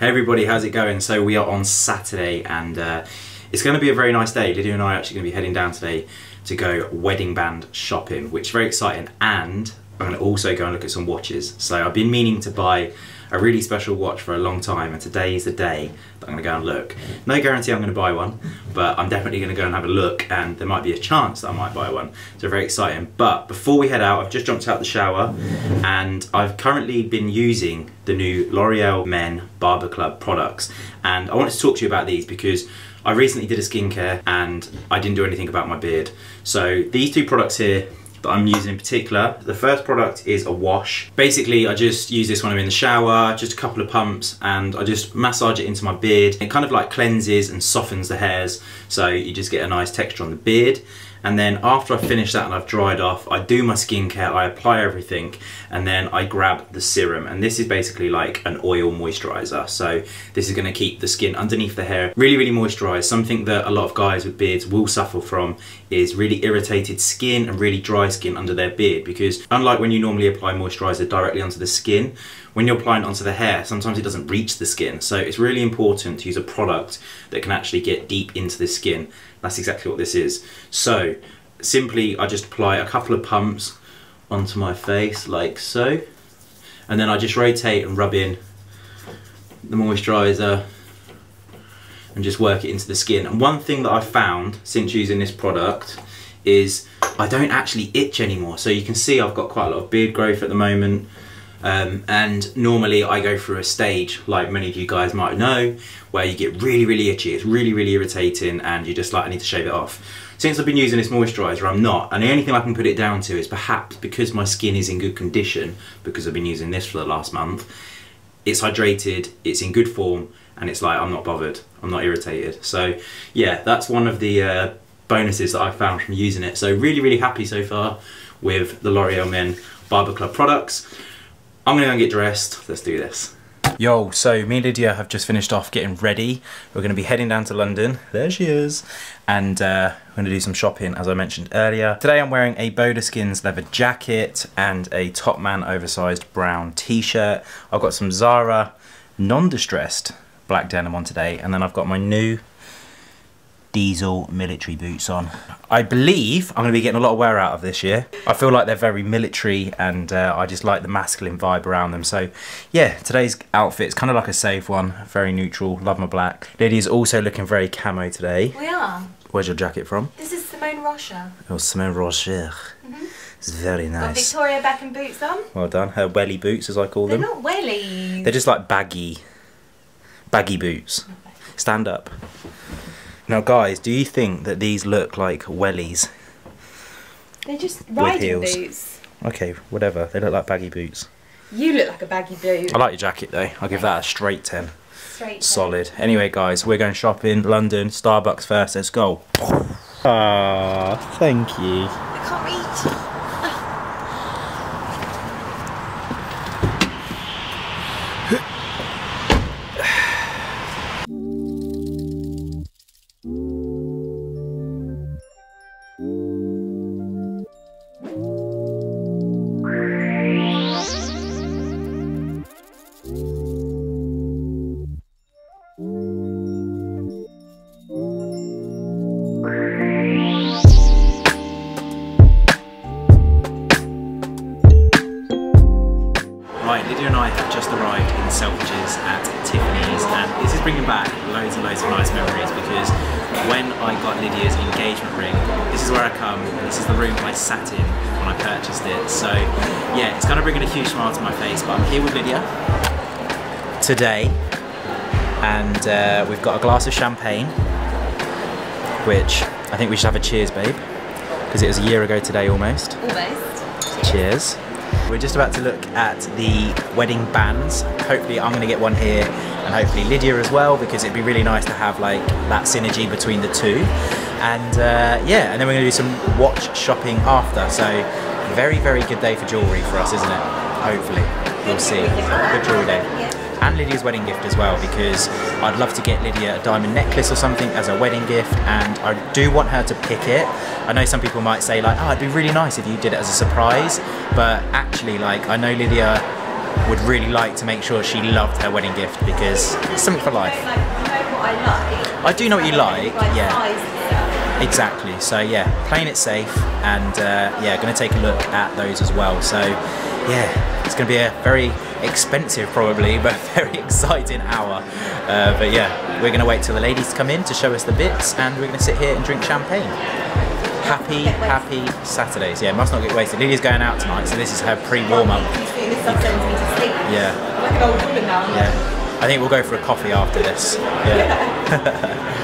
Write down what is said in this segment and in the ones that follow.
Hey everybody, how's it going? So we are on Saturday and uh, it's going to be a very nice day. Lydia and I are actually going to be heading down today to go wedding band shopping, which is very exciting. And I'm going to also go and look at some watches. So I've been meaning to buy a really special watch for a long time and today is the day that I'm going to go and look. No guarantee I'm going to buy one, but I'm definitely going to go and have a look and there might be a chance that I might buy one. So very exciting. But before we head out, I've just jumped out the shower and I've currently been using the new L'Oreal Men Barber Club products and I wanted to talk to you about these because I recently did a skincare and I didn't do anything about my beard. So these two products here that I'm using in particular. The first product is a wash. Basically, I just use this when I'm in the shower, just a couple of pumps, and I just massage it into my beard. It kind of like cleanses and softens the hairs, so you just get a nice texture on the beard. And then after I finish that and I've dried off, I do my skincare, I apply everything, and then I grab the serum. And this is basically like an oil moisturizer. So this is gonna keep the skin underneath the hair really, really moisturized. Something that a lot of guys with beards will suffer from is really irritated skin and really dry skin under their beard. Because unlike when you normally apply moisturizer directly onto the skin, when you're applying it onto the hair, sometimes it doesn't reach the skin. So it's really important to use a product that can actually get deep into the skin. That's exactly what this is. So simply, I just apply a couple of pumps onto my face like so. And then I just rotate and rub in the moisturizer and just work it into the skin. And one thing that I've found since using this product is I don't actually itch anymore. So you can see I've got quite a lot of beard growth at the moment. Um, and normally I go through a stage, like many of you guys might know, where you get really, really itchy. It's really, really irritating and you're just like, I need to shave it off. Since I've been using this moisturiser, I'm not. And the only thing I can put it down to is perhaps because my skin is in good condition, because I've been using this for the last month, it's hydrated, it's in good form, and it's like, I'm not bothered. I'm not irritated. So yeah, that's one of the uh, bonuses that I've found from using it. So really, really happy so far with the L'Oreal Men Barber Club products. I'm gonna go and get dressed. Let's do this. Yo, so me and Lydia have just finished off getting ready. We're gonna be heading down to London. There she is. And uh, we're gonna do some shopping, as I mentioned earlier. Today I'm wearing a BodaSkins leather jacket and a Topman oversized brown t-shirt. I've got some Zara non-distressed black denim on today. And then I've got my new diesel military boots on. I believe I'm going to be getting a lot of wear out of this year. I feel like they're very military and uh, I just like the masculine vibe around them. So yeah, today's outfit is kind of like a safe one, very neutral, love my black. Lydia's also looking very camo today. We are. Where's your jacket from? This is Simone Rocha. Oh, Simone Rocher. Mm -hmm. It's very nice. Got Victoria Beckham boots on. Well done. Her welly boots, as I call They're them. They're not wellies. They're just like baggy, baggy boots. Stand up. Now guys, do you think that these look like wellies? They're just riding boots. Okay, whatever. They look like baggy boots. You look like a baggy boot. I like your jacket though. I'll give that a straight 10. Straight 10. Solid. Anyway guys, we're going shopping. London, Starbucks first. Let's go. Ah, thank you. I can't reach. Is where I come, this is the room I sat in when I purchased it. So yeah, it's kind of bringing a huge smile to my face, but I'm here with Lydia today and uh, we've got a glass of champagne, which I think we should have a cheers, babe, because it was a year ago today almost. Almost. Cheers. We're just about to look at the wedding bands. Hopefully I'm going to get one here and hopefully Lydia as well because it'd be really nice to have like that synergy between the two. And uh, yeah, and then we're going to do some watch shopping after. So very, very good day for jewellery for us, isn't it? Hopefully. We'll see. Good jewellery day and Lydia's wedding gift as well because I'd love to get Lydia a diamond necklace or something as a wedding gift and I do want her to pick it. I know some people might say like, oh, it'd be really nice if you did it as a surprise, but actually like I know Lydia would really like to make sure she loved her wedding gift because it's something for life. I. I do know what you like, yeah. Exactly. So yeah, playing it safe, and uh, yeah, going to take a look at those as well. So yeah, it's going to be a very expensive, probably, but very exciting hour. Uh, but yeah, we're going to wait till the ladies come in to show us the bits, and we're going to sit here and drink champagne. Happy, happy Saturdays. Yeah, must not get wasted. Lily's going out tonight, so this is her pre-warm up. This stuff sends me to sleep. Yeah, like an old woman now. yeah. I think we'll go for a coffee after this. Yeah. Hey,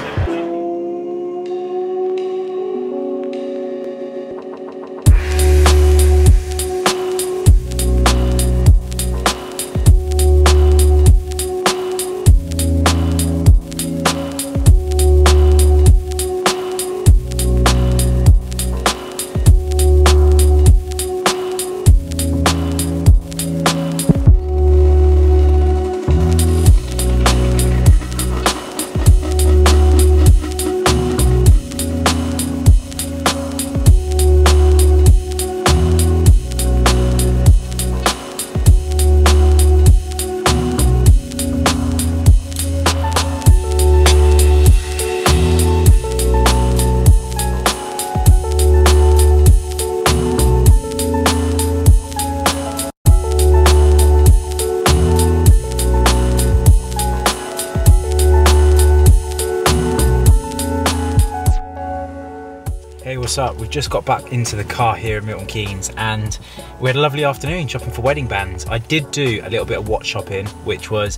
just got back into the car here in Milton Keynes and we had a lovely afternoon shopping for wedding bands. I did do a little bit of watch shopping, which was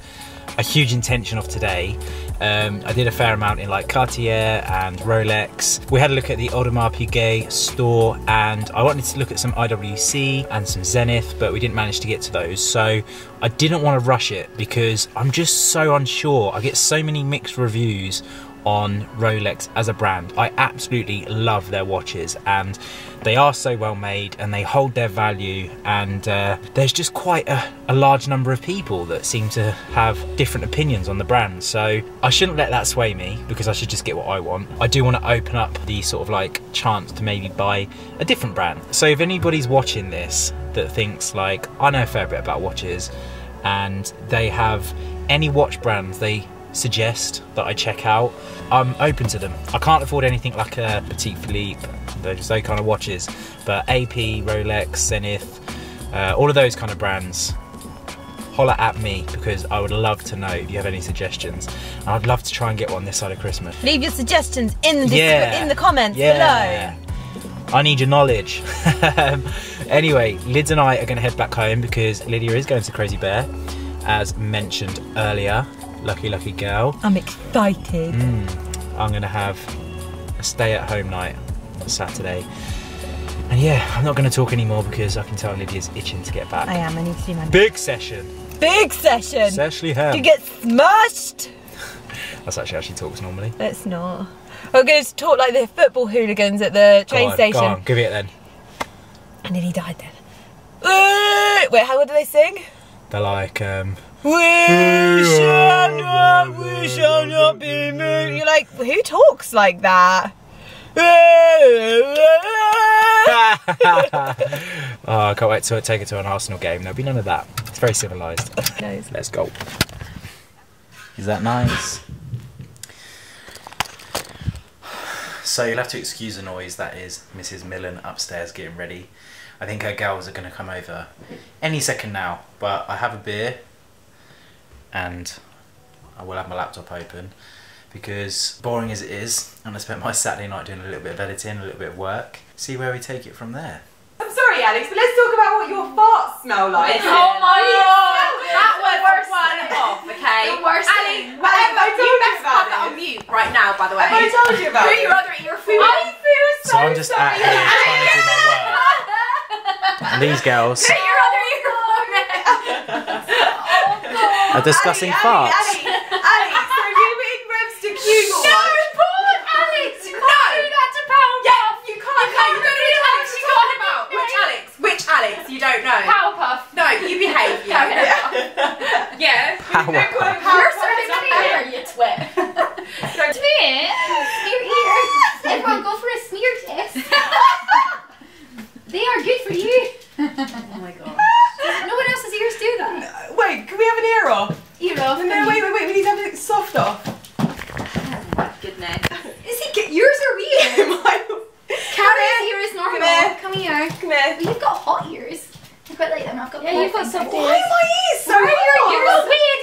a huge intention of today. Um, I did a fair amount in like Cartier and Rolex. We had a look at the Audemars Piguet store and I wanted to look at some IWC and some Zenith, but we didn't manage to get to those. So I didn't want to rush it because I'm just so unsure. I get so many mixed reviews on Rolex as a brand. I absolutely love their watches and they are so well made and they hold their value and uh, there's just quite a, a large number of people that seem to have different opinions on the brand so I shouldn't let that sway me because I should just get what I want. I do want to open up the sort of like chance to maybe buy a different brand. So if anybody's watching this that thinks like I know a fair bit about watches and they have any watch brands they suggest that I check out, I'm open to them. I can't afford anything like a Patek Philippe, those, those kind of watches, but AP, Rolex, Zenith, uh, all of those kind of brands, holler at me because I would love to know if you have any suggestions. And I'd love to try and get one this side of Christmas. Leave your suggestions in the Yeah. in the comments Yeah. I need your knowledge. anyway, Lids and I are going to head back home because Lydia is going to Crazy Bear, as mentioned earlier. Lucky, lucky girl. I'm excited. I'm going to have a stay at home night on Saturday. And yeah, I'm not going to talk anymore because I can tell Lydia's itching to get back. I am. I need to see my Big session. big session. Session Ham. You get smashed. That's actually how she talks normally. Let's not. We're going to talk like the football hooligans at the train on, station. Go on, give it then. And then he died then. Wait, how do they sing? They're like, um, We shall not, we shall not be moved. You're like, who talks like that? oh, I can't wait to take it to an Arsenal game. There'll be none of that. It's very civilised. Let's go. Is that nice? So you'll have to excuse the noise. That is Mrs. Millen upstairs getting ready. I think her gals are going to come over any second now. But I have a beer, and I will have my laptop open because boring as it is, and I spent my Saturday night doing a little bit of editing, a little bit of work. See where we take it from there. I'm sorry, Alex, but let's talk about what your farts smell like. Oh my god! That was the worst one thing. off, okay? The worst Ali, thing. whatever, I told you you best about pop that on mute right now, by the way. Have I told you about Put it? your other ear food. I feel so, So I'm just sorry. out here trying to do my work. And these girls Put your other ear on it. Are discussing Ali, farts. Ali, Ali, Ali, so you've been revs to Google. No, Paul, Alex, you can't do that to Powerpuff. Yeah, you can't. You can't no, do you it, don't Alex, know you can't. you're talking about. Which Alex? Which Alex? You don't know. Powerpuff. No, you behave. Yeah. yeah. Powerpuff. You're so clear, you twit. So, Smear, smear ears. Everyone go for a smear test. they are good for you. oh my god. No one else's ears do that. lift off. Goodness. Is he get yours are weird? Carrie's ear is normal. here. Come here. Come here. Well, you've got hot ears. I quite like them. I've got Yeah, you've got perfect soft Why are my ears so Why are your hard? ears weird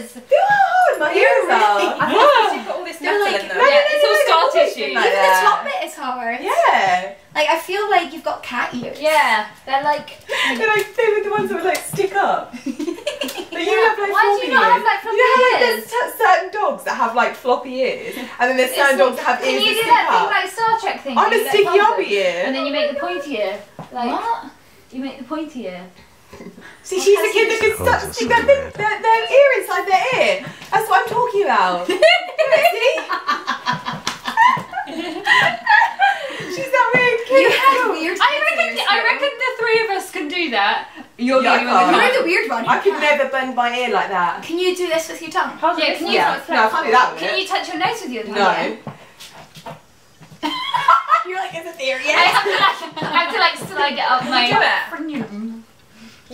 ears? Feel how hard my ears are. I think you've got all this They're like- in them. No, no, yeah, no, it's no, all no, scar tissue. been like Even the top bit is hard. Yeah. Like I feel like you've got cat ears. Yeah, they're like. They're like they were the ones that would like stick up. But you have like Why do you not have, like, floppy you know how like, ears? there's t- certain dogs that have like floppy ears, and then there's It's certain like- dogs that have Can ears you that do stick that thing up. like Star Trek thing? I'm where a you get sticky up? ear. And then you make the pointy ear. Like, What? You make the pointy ear. See, she's a kid that can start to stick their, their, their, their ear inside their ear. That's what I'm talking about. See? she's that weird kid. You have weird. I kids in reckon. your I reckon the three of us can do that. You're Yeah, I the only one can't. that You're the weird one. I could never bend my ear like that. Can you do this with your tongue? Yeah, can you? Yeah, no, I can't do that Can you touch your nose with your tongue? No. You're like it's a theory. I have to like, I have to like slide it up my. do it?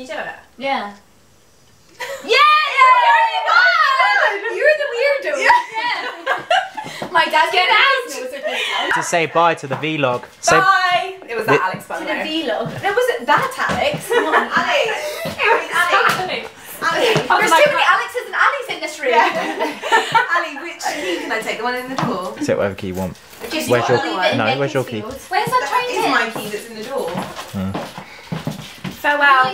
Frenum. Oh can you do it? Yeah. You're the weirdo. My dad's Get out! out. to say bye to the vlog. Say Bye. It was that It- Alex, by To the the vlog. That wasn't that Alex. Alex. It was Ali. Ali. There's too many Alexes and Ali's in this room. Yeah. Ali, which key can I take? The one in the door? take whatever key you want. Just Where's your- leave no, where's your key? Where's that That train is my key that's in the door. Hmm. Farewell.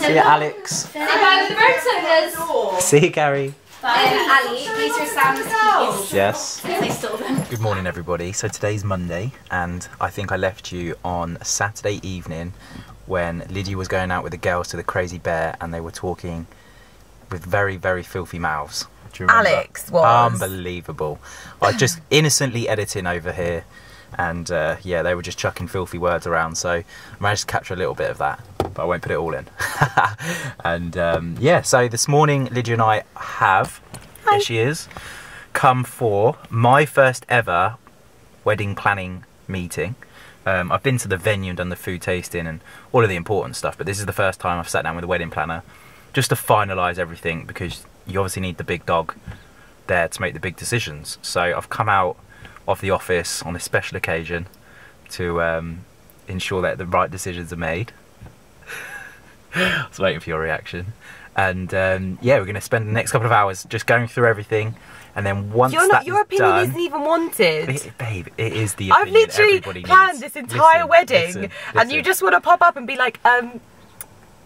Your train tin. Yes. See you, Alex. Say bye with the road sodas. See you, Gary. Bye. Um, Ali, these are Sam's keys. Yes. I stole them. Good morning, everybody. So today's Monday, and I think I left you on Saturday evening when Lydia was going out with the girls to the Crazy Bear, and they were talking with very, very filthy mouths. Do you remember? Alex was. unbelievable. I just innocently editing over here, and uh, yeah, they were just chucking filthy words around. So I managed to capture a little bit of that, but I won't put it all in. and um, yeah, so this morning Lydia and I have, there she is, come for my first ever wedding planning meeting. Um, I've been to the venue and done the food tasting and all of the important stuff, but this is the first time I've sat down with a wedding planner just to finalise everything because you obviously need the big dog there to make the big decisions. So I've come out of the office on a special occasion to um, ensure that the right decisions are made. I was waiting for your reaction. And um, yeah, we're going to spend the next couple of hours just going through everything, and then once You're not, your opinion done, isn't even wanted. it- babe, it is the opinion. I've literally planned needs. this entire Listen, wedding, listen, and you just want to pop up and be like, um,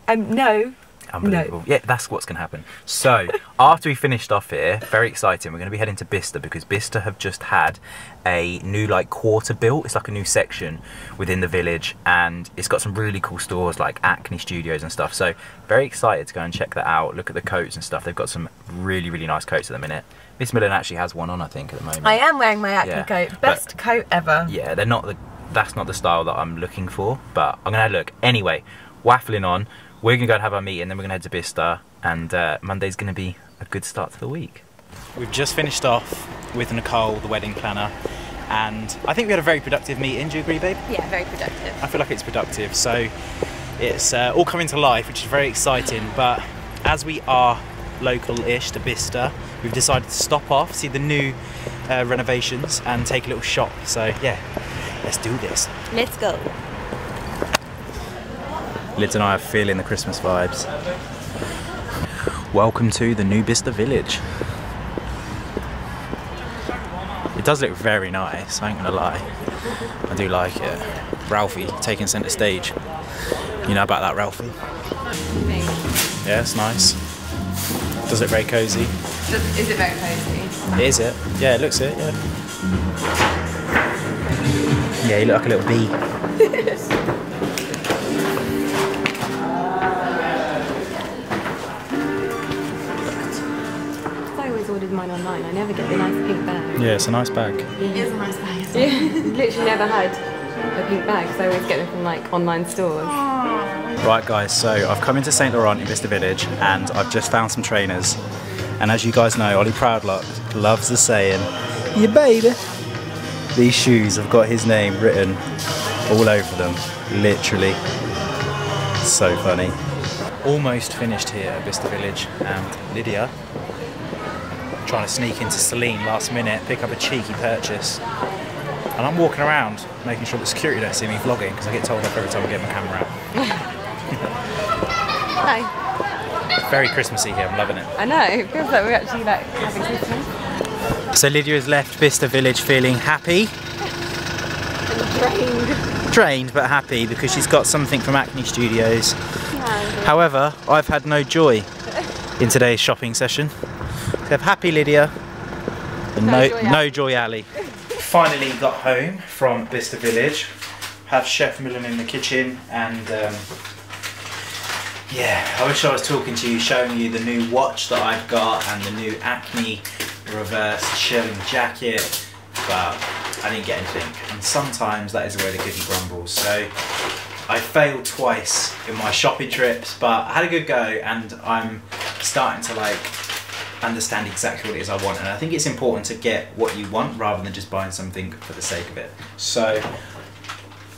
um, no. Unbelievable. Yeah, that's what's going to happen. So, after we finished off here, very exciting, we're going to be heading to Bicester because Bicester have just had a new like quarter built. It's like a new section within the village and it's got some really cool stores like Acne Studios and stuff. So, very excited to go and check that out. Look at the coats and stuff. They've got some really, really nice coats at the minute. Miss Millen actually has one on, I think, at the moment. I am wearing my acne Yeah, coat. but- Best coat ever. yeah, they're not the. That's not the style that I'm looking for. But I'm gonna look anyway. Waffling on. We're gonna go and have our meeting, then we're gonna head to Bicester, and uh, Monday's gonna be a good start to the week. We've just finished off with Nicole, the wedding planner, and I think we had a very productive meeting. Do you agree, babe? Yeah, very productive. I feel like it's productive. So it's uh, all coming to life, which is very exciting. But as we are local-ish to Bicester, we've decided to stop off, see the new uh, renovations, and take a little shop. So yeah, let's do this. Let's go. Lids and I are feeling the Christmas vibes. Welcome to the new Bicester Village. It does look very nice, I ain't gonna lie. I do like it. Ralphie taking centre stage. You know about that, Ralphie? Yeah, it's nice. Does look very cosy. Does- Is it very cozy? Is it? Yeah, it looks it, yeah. Yeah, you look like a little bee. mine online. I never get the nice pink bag. Yeah, it's a nice bag. It is a nice bag. Literally never had a pink bag, so I always get them from like online stores. Right, guys, so I've come into St. Laurent in Bicester Village and I've just found some trainers. And as you guys know, Ollie Proudlock loves the saying, Yeah, baby. These shoes have got his name written all over them, literally. So funny. Almost finished here at Bicester Village, and Lydia trying to sneak into Celine last minute, pick up a cheeky purchase. And I'm walking around making sure the security don't see me vlogging because I get told off every time I get my camera out. Hi. Very Christmassy here, I'm loving it. I know. It feels like we're actually like having Christmas. So Lydia has left Bicester Village feeling happy, Drained. drained but happy because she's got something from Acne Studios. However, I've had no joy in today's shopping session. So have happy Lydia and No no, joy no joy Ali. Finally got home from Bicester Village. Have Chef Millen in the kitchen and um, yeah, I wish I was talking to you, showing you the new watch that I've got and the new Acne reverse shearling jacket, but I didn't get anything. And sometimes that is where the cookie grumbles. So I failed twice in my shopping trips, but I had a good go and I'm starting to like understand exactly what it is I want. And I think it's important to get what you want rather than just buying something for the sake of it. So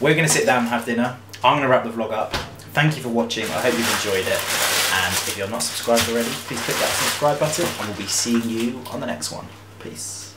we're going to sit down and have dinner. I'm going to wrap the vlog up. Thank you for watching. I hope you've enjoyed it. And if you're not subscribed already, please click that subscribe button and we'll be seeing you on the next one. Peace.